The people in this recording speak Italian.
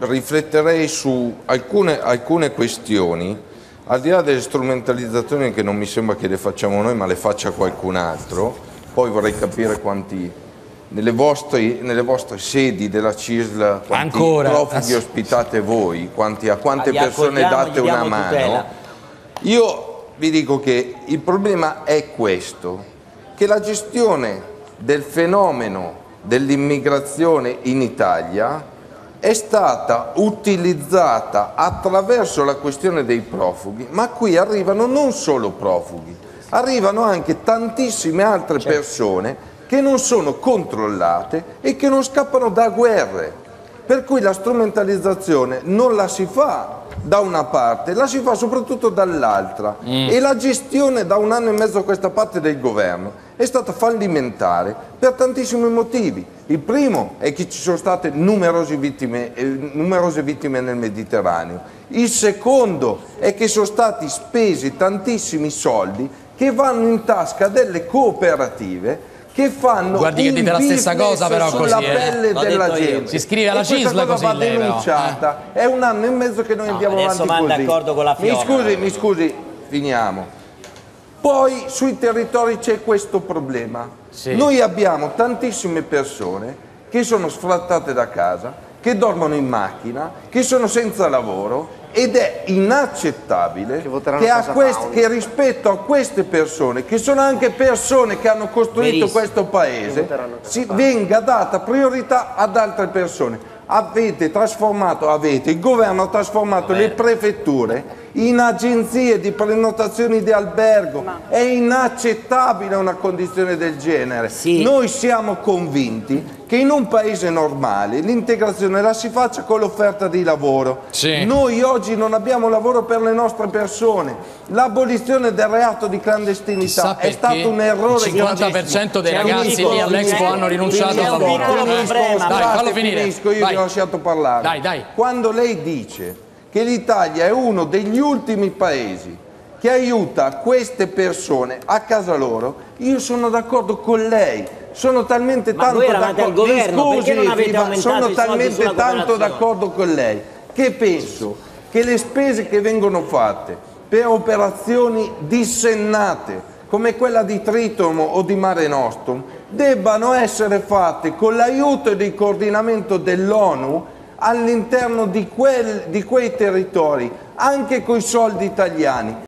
rifletterei su alcune, alcune questioni, al di là delle strumentalizzazioni che non mi sembra che le facciamo noi ma le faccia qualcun altro, poi vorrei capire quanti nelle vostre, nelle vostre sedi della CISL quanti Ancora? profughi ospitate voi, quanti, a quante persone date una tutela. mano. Io vi dico che il problema è questo, che la gestione del fenomeno dell'immigrazione in Italia è stata utilizzata attraverso la questione dei profughi, ma qui arrivano non solo profughi, arrivano anche tantissime altre persone che non sono controllate e che non scappano da guerre. Per cui la strumentalizzazione non la si fa da una parte, la si fa soprattutto dall'altra e la gestione da un anno e mezzo a questa parte del governo è stata fallimentare per tantissimi motivi. Il primo è che ci sono state numerose vittime, eh, numerose vittime nel Mediterraneo. Il secondo è che sono stati spesi tantissimi soldi che vanno in tasca delle cooperative che fanno Guardi che dite la stessa cosa però sulla così, eh. pelle L'ho della gente. Si iscrive alla questa CISL cosa così va lei, però, denunciata. È un anno e mezzo che noi No, andiamo avanti così. d'accordo con la mi Fiora. scusi, mi scusi, finiamo. Poi sui territori c'è questo problema. Sì. Noi abbiamo tantissime persone che sono sfrattate da casa, che dormono in macchina, che sono senza lavoro ed è inaccettabile Che che, quest- che rispetto a queste persone, che sono anche persone che hanno costruito Verissimo. questo paese, si venga data priorità ad altre persone. Avete trasformato, avete, il governo ha trasformato le prefetture in agenzie di prenotazioni di albergo. È inaccettabile una condizione del genere. Sì. Noi siamo convinti che in un paese normale l'integrazione la si faccia con l'offerta di lavoro. Sì. Noi oggi non abbiamo lavoro per le nostre persone. L'abolizione del reato di clandestinità è stato un errore il 50% dei ragazzi all'Expo hanno rinunciato al lavoro. Dai, fallo finire. finisco, io Vai. vi ho lasciato parlare. Dai, dai. Quando lei dice che l'Italia è uno degli ultimi paesi che aiuta queste persone a casa loro, io sono d'accordo con lei. Sono talmente Ma tanto d'accordo. aumentato sono talmente tanto d'accordo con lei che penso che le spese che vengono fatte per operazioni dissennate come quella di Tritomo o di Mare Nostrum debbano essere fatte con l'aiuto e il coordinamento dell'ONU all'interno di, di quei territori, anche con i soldi italiani.